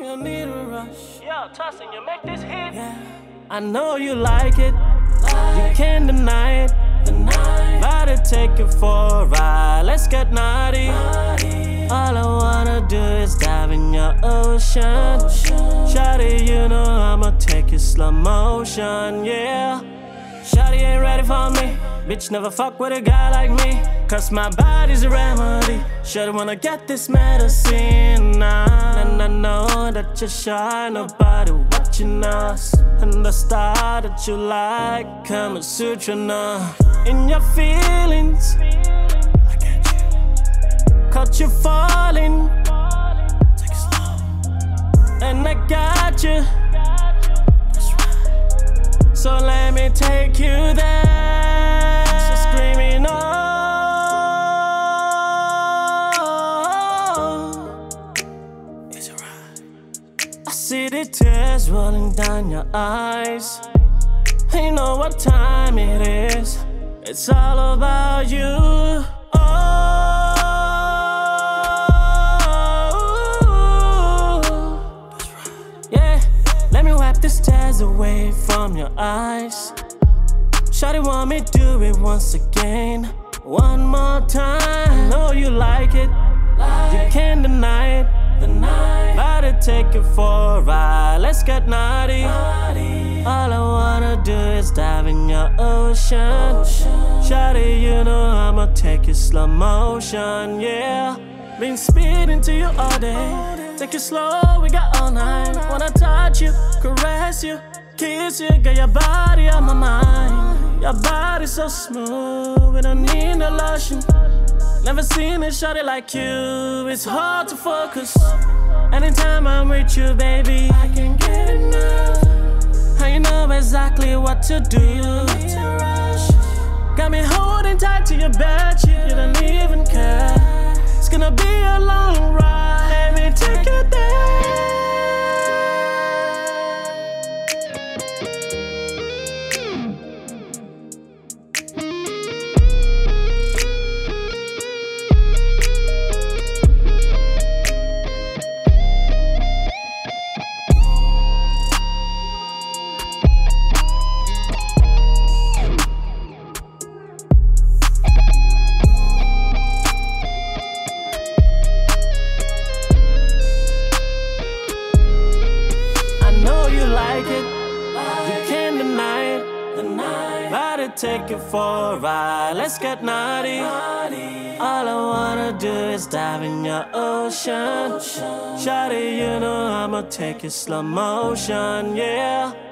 you need a rush. Yo, Tosyn, you make this hit. Yeah, I know you like it. You can't deny it. About to take it for a ride. Let's get naughty. All I wanna do is dive in your ocean. Shawty, you know I'ma take it slow motion, yeah. Shawty ain't ready for me. Bitch, never fuck with a guy like me. Cause my body's a remedy. Shawty wanna get this medicine that you're nobody watching us. And the star that you like, Kama you now. In your feelings, I get you. Caught you falling. Take it slow. And I got you. So let me take you there. Tears rolling down your eyes. You know what time it is. It's all about you. Oh, yeah. Let me wipe the tears away from your eyes. Shawty want me do it once again, one more time. I know you like it, you can't deny it. About to take it for a ride. Let's get naughty. All I wanna do is dive in your ocean. Shawty, you know I'ma take it slow motion, yeah. Been speeding to you all day. Take it slow, we got all night. Wanna touch you, caress you, kiss you, get your body on my mind. Your body so smooth, we don't need no lotion. Never seen a shawty like you, it's hard to focus. Anytime I'm with you, baby, I can get enough. I know exactly what to do. Got me holding tight to your bed, you don't even care. Know you like it, you can't deny it. To take it for a ride. Let's get naughty. All I wanna do is dive in your ocean. Shawty, you know I'ma take it slow motion, yeah.